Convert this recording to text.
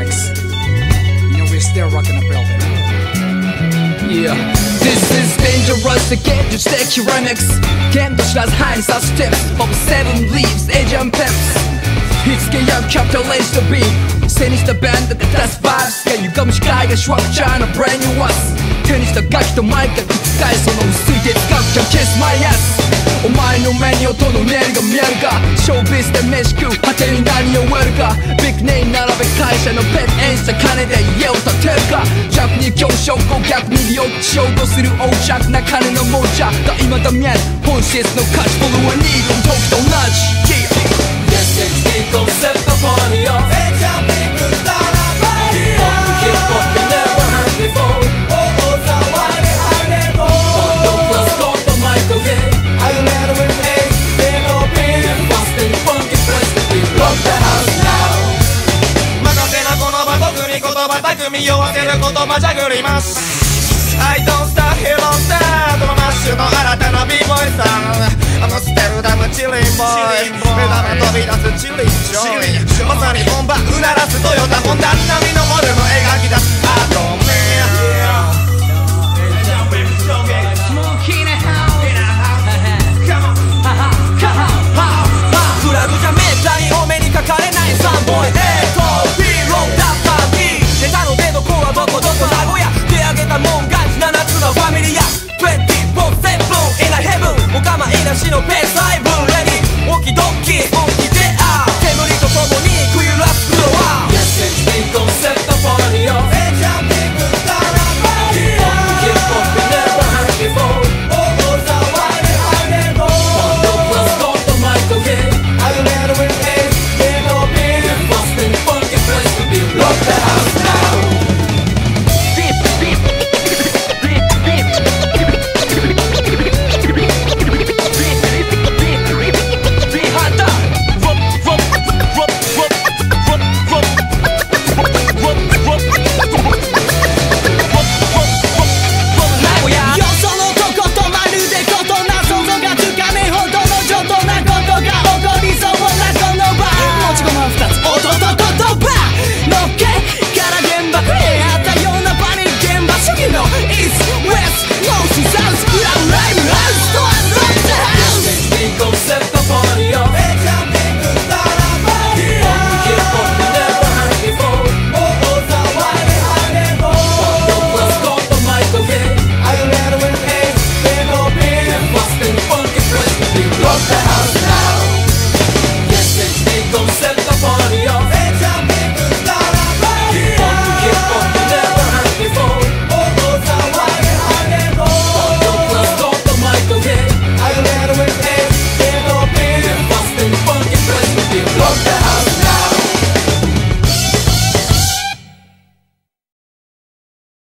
remix. You know we're still rocking the building yeah This is dangerous Get you take your remix Can't touch that hands as steps Of seven leaves, Asian Pimps. It's capital, capitalize the beat Senish the band that that's vibes. Can you come sky the shrug china brand new us. Tennis the gash to mic that guys on the street it's got to kiss my ass. Oh, お前の目に音のネイルが見えるか Showbiz で飯食う果てに何強証拠逆に利用しようとする横着な金の亡者だ未だ見える本質の価値フォロワーニードの時と同じ。に言葉巧み酔わせる言葉じゃぐります。I don't stop here on that マッシュの新たな b ボイさん。あのステルダムチリンボーイ。目玉飛び出すチリンジョイ。まさに本場うならすトヨタホンダ並みの